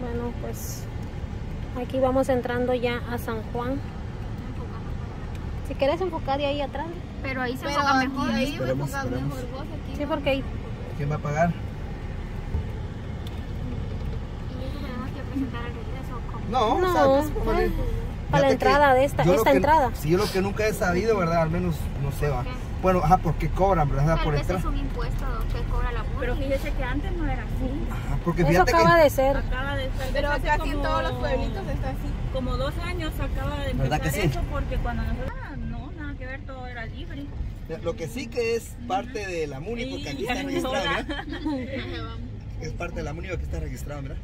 Bueno, pues aquí vamos entrando ya a San Juan. Si quieres enfocar de ahí atrás. Pero ahí se Pero enfoca aquí, mejor. ahí Esperemos, esperemos. mejor vos aquí. Sí, porque ahí. ¿Quién va a pagar? Y eso tenemos que presentar al No, No, o para la que entrada de esta- esta que- entrada. Si yo lo que nunca he sabido, ¿verdad? Al menos, no sé, va. Bueno, ajá, ¿por qué cobran, verdad? Tal Por vez entrar. es un impuesto que cobra la Pero fíjese que antes no era así. Ajá, porque Eso fíjate acaba que... de ser. Acaba de estar Pero casi en como- todos los pueblitos está así. Como dos años acaba de ¿Verdad empezar que sí? eso porque cuando nosotros... Ah, no, nada que ver, todo era libre. Lo que sí que es parte de la MUNI, porque aquí está registrado, ¿verdad? Es parte de la MUNI, aquí está registrado, ¿verdad?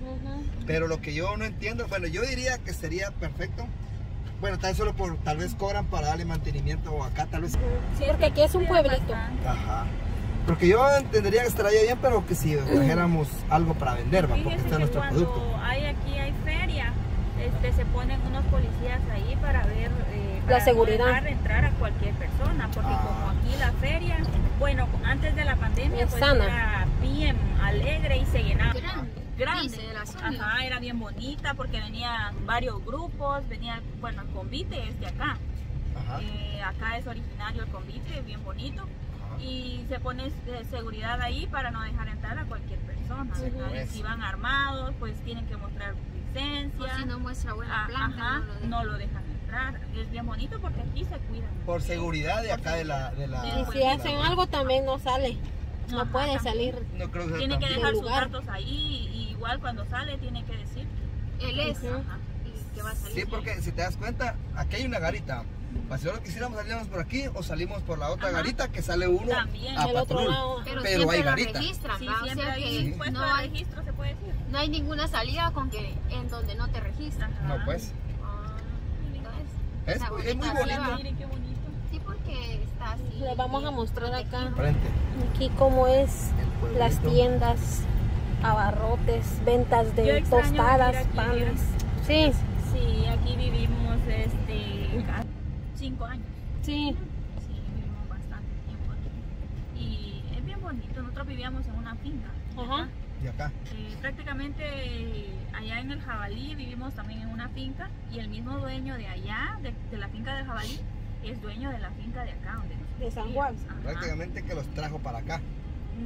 Pero lo que yo no entiendo, bueno, yo diría que sería perfecto. Bueno, tal vez solo por, tal vez cobran para darle mantenimiento o acá, tal vez. Sí, porque aquí es un pueblito. Ajá. Porque yo entendería que estaría bien, pero que si trajéramos algo para vender, ¿va? porque Fíjese este es que nuestro cuando producto. hay aquí hay feria, este, se ponen unos policías ahí para ver eh, La para no seguridad. dejar entrar a cualquier persona, porque Ah. como aquí la feria, bueno, antes de la pandemia Es pues sana. era bien alegre y se llenaba. Grande. grande. Dice de la zona. Ajá, era bien bonita porque venían varios grupos, venía, bueno, el convite es de acá. Ajá. Eh, acá es originario el convite, bien bonito. Ajá. Y se pone eh, seguridad ahí para no dejar entrar a cualquier persona. Pues. Si van armados, pues tienen que mostrar O licencia. si no muestra buena Ah, planta, ajá, no lo deja. no lo dejan entrar. Es bien bonito porque aquí se cuidan. Por seguridad de acá de la... De la Y si de la- hacen algo también no sale. No Ajá, puede también. salir. No creo que sea Tiene que dejar sus datos ahí igual cuando sale tiene que decir. Él es. Ujú. Ajá. Y que va a salir. Sí, porque si te das cuenta, aquí hay una garita. Pues, si solo quisiéramos salíamos por aquí o salimos por la otra Ajá. garita que sale uno También. a El otro patrón. lado. Pero, Pero siempre hay garita. registran, Sí. O sea hay que no hay, registro, se puede decir. no hay ninguna salida con que en donde no te registran. No, pues. Ah, entonces, Es, está es muy bonito. Miren qué bonito. Sí, porque está así. Le vamos a mostrar acá. Frente. Aquí cómo es las tiendas, abarrotes, ventas de tostadas, aquí, panes. Sí, Sí, aquí vivimos este cinco años. sí. Sí, vivimos bastante tiempo aquí. Y es bien bonito. Nosotros vivíamos en una finca. Ajá. Y acá. Eh, prácticamente eh, allá en el Jabalí vivimos también en una finca y el mismo dueño de allá, de, de la finca del Jabalí, es dueño de la finca de acá donde De San. Juan. Prácticamente que los trajo para acá.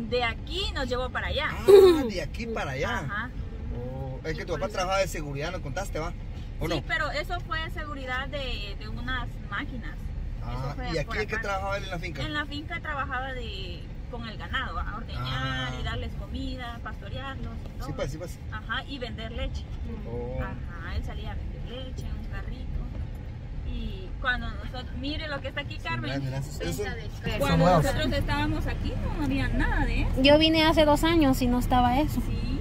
De aquí nos llevó para allá. Ah, de aquí para allá. Ajá. Oh, es que tu papá trabajaba de seguridad, ¿no contaste, va? ¿O no? Sí, pero eso fue seguridad de, de unas máquinas. Ah, ¿Y aquí qué acá. trabajaba él en la finca? En la finca trabajaba de con el ganado, a ordeñar Ah. y darles comida, pastorearlos y todo. Sí, pues, sí, pues. Ajá, y vender leche. Oh. Ajá, él salía a vender leche en un carrito. Y cuando nosotros, mire lo que está aquí, Carmen. carne. Cuando nosotros estábamos aquí no había nada de eso. Yo vine hace dos años y no estaba eso. Sí.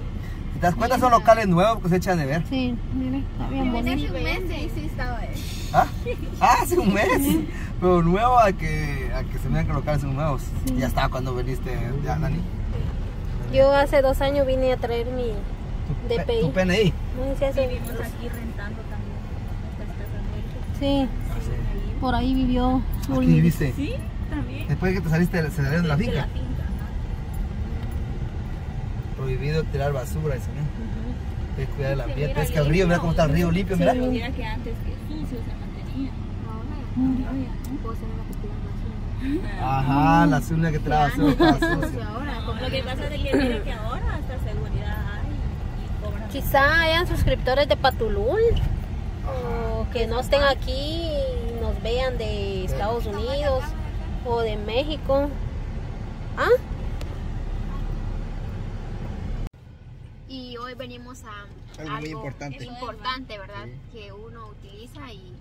Te das cuenta, son locales nuevos que se echan de ver. Sí, mire, está bien bonito. hace un mes y sí estaba él. ¿Ah? Ah, hace un mes. Pero nuevo a que, a que se vean que locales son nuevos. Ya estaba cuando viniste, ya, Nani. Yo hace dos años vine a traer mi DPI. tu PNI. No sé si hace- Vivimos aquí rentando Sí, por ahí vivió Aquí viviste. Sí, también. Después de que te saliste, se salieron de la De finca. la finca, ajá. Prohibido tirar basura, eso, ¿no? Hay que cuidar el ambiente. Es que el río, mira cómo está el río limpio, mira. Mira que antes que sucio se mantenía. Ahora, vos eres la que tiene razón. Ajá, la zona que trae basura sucia. Lo que pasa es que mire que ahora hasta seguridad hay. Quizá hayan suscriptores de Patulul o que no estén aquí y nos vean de Estados Unidos o de México. ¿Ah? Y hoy venimos a Algo muy importante. importante, ¿verdad? Sí. Que uno utiliza y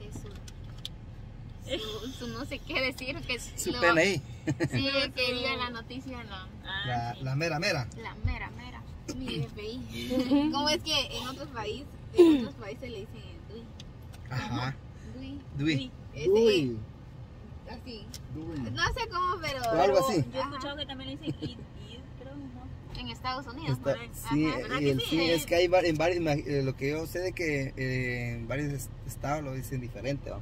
es su, su, su no sé qué decir, que es Su lo- PNI. Sí, que diga la noticia la, La, la mera mera. la mera, mera. Mi DPI. ¿Cómo es que en otros países, en otros países le dicen? Ajá. DUI. Dui. Dui. Así. Dui. No sé cómo, pero. O algo así. Yo he escuchado que también le dicen id, id, creo, ¿no? En Estados Unidos. Está- ¿no? sí, Ajá, ¿verdad y el- sí? sí, es que hay var- en varios, eh, lo que yo sé de que eh, en varios est- estados lo dicen diferente, ¿va?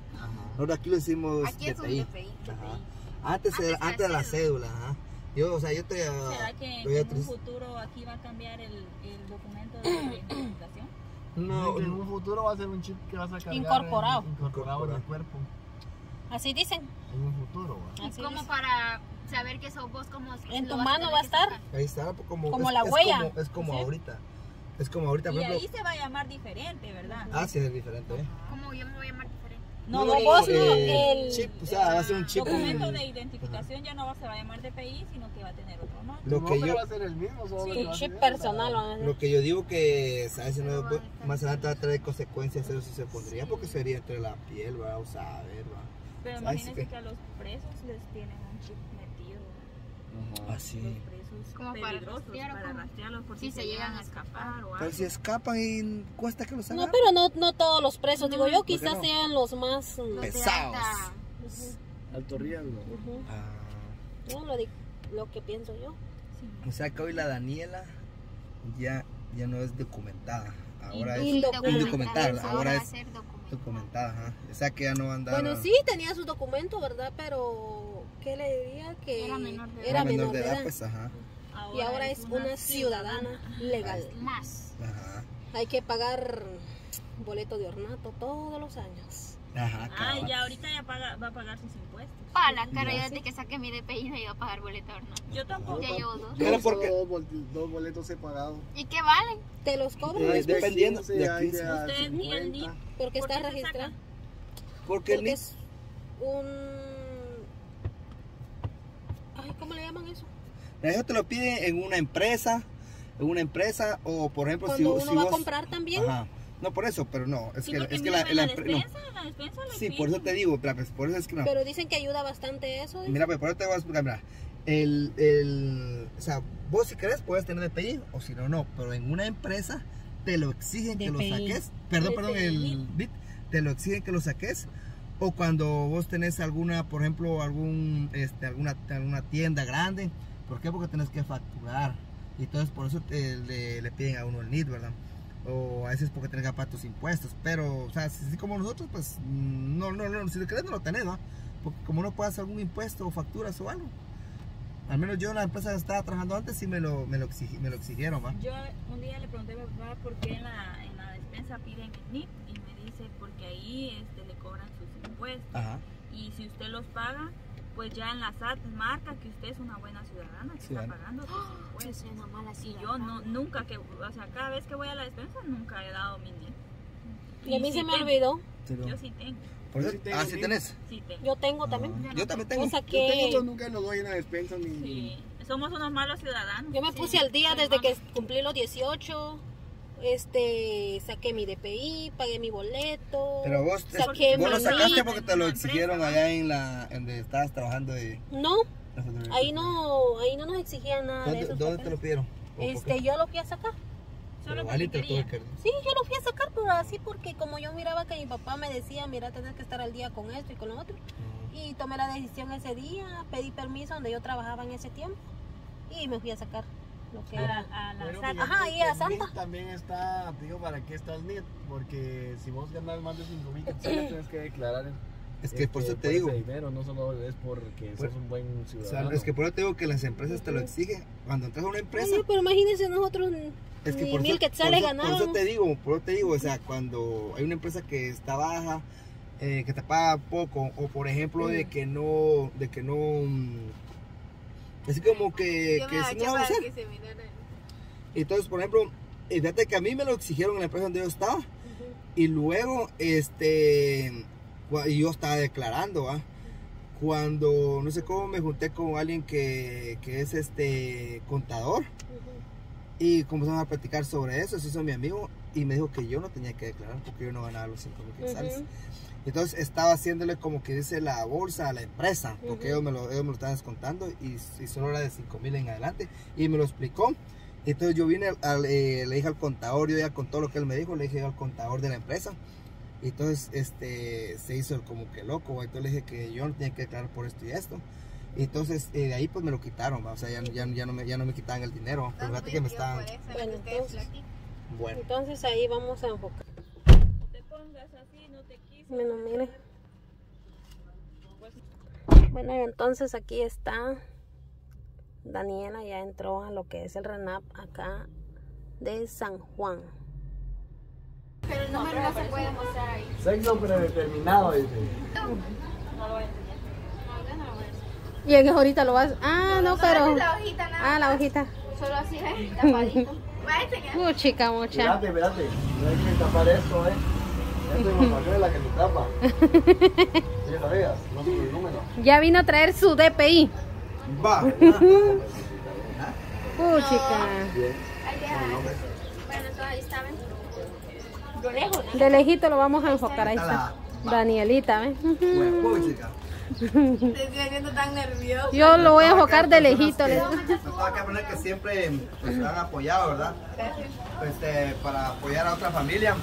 Nosotros aquí lo decimos Aquí es un DPI. DPI. Ajá. Antes, Antes era, era antes de la cédula. ajá. Yo, o sea, yo te... ¿Será que en un futuro aquí va a cambiar el, el documento de identificación? No, en un futuro va a ser un chip que vas a cargar Incorporado. en- incorporado en el cuerpo. Así dicen. En un futuro. Así como dicen. para saber que sos vos como En tu mano va a estar. sacar. ahí está, pues, como... Como es- la es huella. como- es como Sí. ahorita. Es como ahorita, Y por ejemplo... ahí se va a llamar diferente, ¿verdad? Ah, sí, es diferente, ¿eh? Como yo me voy a llamar diferente. No, no, vos no, el chip, o sea, va a ser un chip. documento en- de identificación ya no va, se va a llamar DPI, sino que va a tener otro nombre. Lo que yo- va a ser el mismo, Sí, a chip personal. ¿va? Lo que yo digo que ¿sabes? Si no, pues, más adelante va a traer consecuencias eso sí se pondría porque sería entre la piel, va, o saber, va. Pero Ay, sí imagínense que- que a los presos les tienen un chip. Ajá. Así. Los presos Como para peligrosos rastrear o para rastrearlos por si se se llegan a escapar o Pero algo. si escapan y cuesta que los No, agarren. pero no, no todos los presos, digo yo, quizás no? sean los más... Los Pesados. Alto riesgo. ujú. Ah, No, lo, di- lo que pienso yo. Sí. o sea que hoy la Daniela ya, ya no es documentada, ahora es Indocumentada. indocumentada, ahora es documentada. documentada. O sea que ya no va a andar. Bueno, sí, tenía su documento, ¿verdad? Pero, ¿qué le diría? Que Era menor de edad. era menor de edad. pues ajá. Y ahora es una ciudadana legal. Más. Ajá. Hay que pagar boleto de ornato todos los años. Ajá, Ah, ya ahorita ya paga, va a pagar sus impuestos. Pala, cara, Ya. yo desde que saqué mi DPI no iba a pagar boleto horno. Yo tampoco. Ya llevo dos. Pero porque- dos, bol- dos boletos he pagado. ¿Y qué valen? Te los cobran Eh, dependiendo de aquí. de Usted y el 50. NIP. porque ¿Por está registrado. saca? Porque el Porque ni- es un... ¿cómo le llaman eso? eso te lo piden en una empresa, en una empresa o por ejemplo si, Cuando uno si va a vos- comprar también. Ajá. No, por eso, pero no, es Sí, que es que la, la, la no. despensa, en la despensa Sí, por eso piden. te digo, pero, por eso es que no. Pero dicen que ayuda bastante eso. Mira, pues por eso te voy a explicar, mira. El, el, o sea, vos si querés puedes tener DPI o si no, no. Pero en una empresa te lo exigen que lo saques. Perdón, perdón, el. BIT. Te lo exigen que lo saques. O cuando vos tenés alguna, por ejemplo, algún, este, alguna, alguna tienda grande. ¿Por qué? Porque tenés que facturar. Y entonces por eso te- le, le piden a uno el NIT, ¿verdad? O a veces porque tenés que pagar tus impuestos. Pero, o sea, así como nosotros, pues, no, no, no, si lo querés no lo tenés, ¿no? Porque como no puedes algún impuesto o facturas o algo. Al menos yo en la empresa que estaba trabajando antes sí me lo, me lo, me lo exigieron, ¿va? Yo un día le pregunté a mi papá por qué en la, en la despensa piden el NIP y me dice porque ahí este, impuestos. Ajá. Y si usted los paga, pues ya en la SAT marca que usted es una buena ciudadana que Ciudadana. está pagando sus Yo impuestos. soy una mala Y yo no, nunca que, o sea, cada vez que voy a la despensa nunca he dado mi NIP. Y a mí sí se me tengo, olvidó. Yo sí tengo, por eso- Yo sí tengo ah, sí NIT. tenés. sí tengo. Yo tengo también. Ah, yo también tengo. Yo Yo tengo, saqué... pero nunca lo doy en la despensa ni. Sí, somos unos malos ciudadanos. Yo me Sí, puse al día desde que cumplí los 18. Este, saqué mi DPI, pagué mi boleto. Pero vos, te- saqué vos lo sacaste porque te lo exigieron allá en la en donde estabas trabajando de No, ahí no, ahí no nos exigían nada de ¿Dónde, esos dónde te lo pidieron? ¿O por Este, yo lo fui a sacar. Solo quería. que- Sí, yo lo fui a sacar, pero así porque como yo miraba que mi papá me decía, mira, tenés que estar al día con esto y con lo otro. Y tomé la decisión ese día, pedí permiso donde yo trabajaba en ese tiempo y me fui a sacar lo que A, era. a la Pero fíjate Ajá, y a el Santa. NIT también está, te digo, ¿para qué está el NIT? Porque si vos ganas más de 5 mil quetzales, tienes que declarar. Es que por eso este, te digo. dinero, no solo es porque Por- sos un buen O sea, ciudadano. es que por eso te digo que las empresas te lo exigen. Cuando entras a una empresa, Oye, pero imagínense nosotros es que ni por mil eso, quetzales por eso- por eso te digo, por eso te digo, o sea, cuando hay una empresa que está baja, eh, que te paga poco, o por ejemplo de que no, de que no, mm, así como que, que me si agaché no vamos a para hacer. que se mirara. Entonces, por ejemplo, fíjate que a mí me lo exigieron en la empresa donde yo estaba. Y luego, este, y yo estaba declarando, ¿va? Cuando, no sé cómo, me junté con alguien que, que es este contador. Y comenzamos a platicar sobre eso, se hizo mi amigo. Y me dijo que yo no tenía que declarar porque yo no ganaba los 5 mil quetzales. Ujú. Entonces estaba haciéndole como que dice la bolsa a la empresa, porque Ujú. ellos, me lo, ellos me lo estaban descontando y, y solo era de 5 mil en adelante. Y me lo explicó. Entonces yo vine, al- eh, le dije al contador, yo ya con todo lo que él me dijo, le dije al contador de la empresa. Entonces este, se hizo como que loco, entonces le dije que yo no tenía que declarar por esto y esto. Entonces eh, de ahí pues me lo quitaron, ¿va? o sea, ya, ya, ya no me, ya no me quitaban el dinero. Pero fíjate que me estaban... Bueno, entonces- Bueno, Entonces ahí vamos a enfocar. No te pongas así, no te quises. Bueno, mire. Pues, Bueno, entonces aquí está Daniela ya entró a lo que es el RENAP acá de San Juan. Pero el número no se puede mostrar ahí. Sexo predeterminado, dice. No, no lo voy a enseñar. Y es que ahorita lo vas... Ah, no, pero... Solo la hojita nada Ah, la más. hojita. Solo así, ¿eh? Tapadito. Va a enseñar. Uh, chica, mucha. Espérate, espérate. No hay que tapar esto, ¿eh? Información es la que se tapa. ¿Sí sabías? No sé el número. Ya vino a traer su DPI. Va. Uh, chica. Bien. Bueno, todo ahí está, ¿ven? Lo lejos, ¿no? De lejito lo vamos a enfocar. Ahí está. Danielita, ¿ves? Te estoy tan nervioso. Yo lo voy a enfocar de lejito. Que poner que siempre pues, han apoyado, ¿verdad? Pues, eh, para apoyar a otra familia.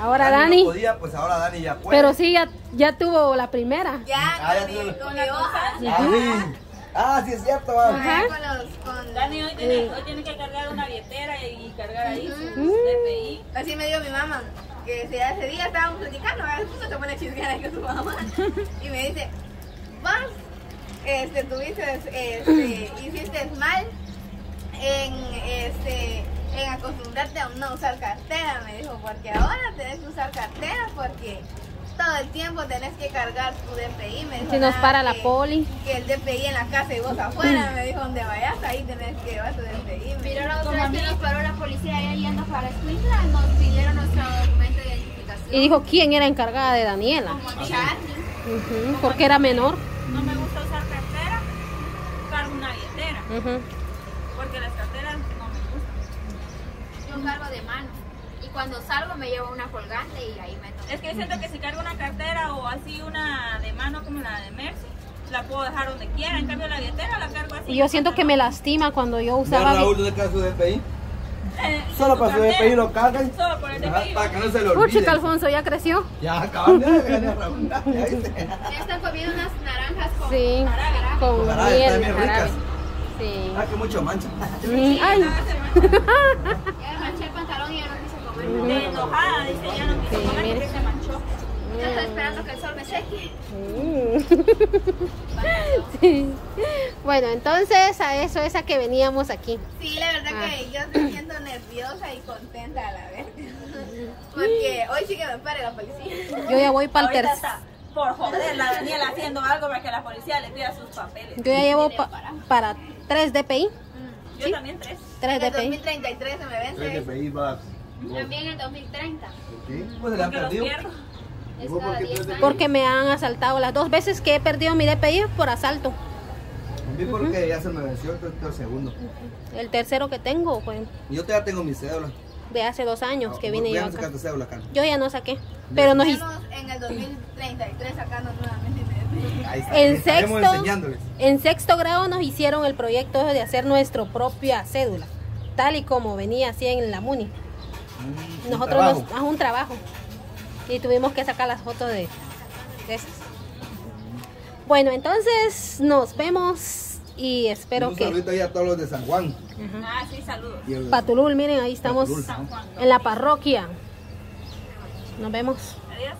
Ahora Dani. podía, pues ahora Dani ya puede. Pero sí, ya, ya tuvo la primera. Ya, Ah, ya con, con hoja. Ah, sí. Es cierto, va. Con los, con... Dani hoy tiene, hoy tiene que cargar una billetera y, cargar ahí su DPI. Así me dijo mi mamá, que ese, ese día estábamos platicando, a veces se pone a chismear ahí con su mamá. Y me dice, vos, este, tuviste, este, hiciste mal en, este, en acostumbrarte a no usar cartera, me dijo, porque ahora tenés que usar cartera porque todo el tiempo tenés que cargar tu DPI, me dijo. Si nos "Nada para la que- poli. Que el DPI en la casa y vos afuera, me dijo, donde vayas ahí tenés que llevar tu DPI. me Pero dijo. la otra vez que nos paró la policía allá yendo para Escuintla, nos pidieron nuestro documento de identificación. Y dijo quién era encargada de Daniela. Como Charlie. Ujú, porque era menor. No me gusta usar cartera, cargo una billetera las carteras no me gustan. Yo cargo de mano. Y cuando salgo me llevo una colgante y ahí meto. Es que siento que si cargo una cartera o así una de mano como la de Mercy, la puedo dejar donde quiera. En cambio la billetera la cargo así. Y yo siento que me lastima cuando yo usaba. Raúl, ¿dónde queda su DPI? Eh, Solo para su. DPI lo cargan. Solo por el DPI. Para que no se lo olvide. chica Alfonso, ya creció. Ya acaban de ganar Raúl. Ya están comiendo unas naranjas con Sí, jarabe. con Jarabe, miel, están bien jarabe. ricas. Sí. Ah, que mucho mancha. Mm, Ay, Ya manché el pantalón y ya no enojada, dice, ya no Sí, comer porque se manchó. Yo estoy esperando que el sol me seque. Mm. Sí. Bueno, entonces a eso es a que veníamos aquí. Sí, la verdad Ah. que yo estoy siento nerviosa y contenta a la vez. Porque hoy sí que me pare la policía. Yo ya voy para el tercer. por joder la Daniela haciendo algo para que la policía le pida sus papeles. Yo ya llevo pa- para 3 DPI. Yo también tres. 3 En el DPI. 2033 se me Tres vence. DPI vas. También en 2030. ¿Por qué? Pues la han Porque perdido. pierdo. Es ¿Vos por cada qué 10 tres años. Porque me han asaltado las dos veces que he perdido mi DPI por asalto. A porque ya se me venció el, el segundo. El tercero que tengo, pues, Y Yo todavía tengo mi cédula. de hace dos años que vine yo acá. cédula acá. Yo ya no saqué. Pero nos en el 2033 sacando nuevamente mi Ahí está. En sexto. enseñándoles. en sexto grado nos hicieron el proyecto de hacer nuestra propia cédula, tal y como venía así en la MUNI. Mm, un Nosotros trabajo. nos a un trabajo y tuvimos que sacar las fotos de, de esas. Bueno, entonces nos vemos y espero un que ahí a todos los de San Juan. Ah, sí, saludos. El- Patulul, miren, ahí estamos Patulul. En la parroquia. Nos vemos. Adiós.